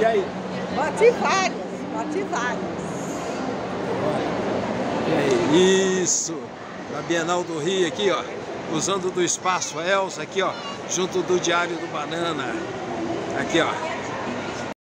E aí? Bati vários bati aí? Isso! Da Bienal do Rio aqui, ó. Usando do espaço Elsa aqui, ó. Junto do Diário do Banana. Aqui, ó.